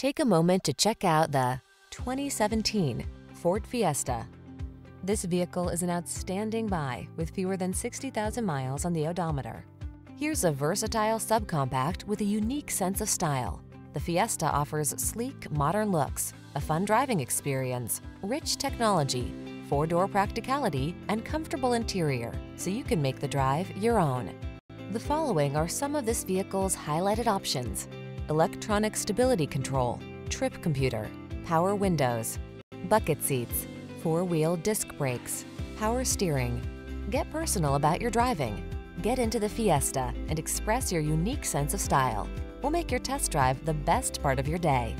Take a moment to check out the 2017 Ford Fiesta. This vehicle is an outstanding buy with fewer than 60,000 miles on the odometer. Here's a versatile subcompact with a unique sense of style. The Fiesta offers sleek, modern looks, a fun driving experience, rich technology, four-door practicality, and comfortable interior, so you can make the drive your own. The following are some of this vehicle's highlighted options. Electronic stability control, trip computer, power windows, bucket seats, four-wheel disc brakes, power steering. Get personal about your driving. Get into the Fiesta and express your unique sense of style. We'll make your test drive the best part of your day.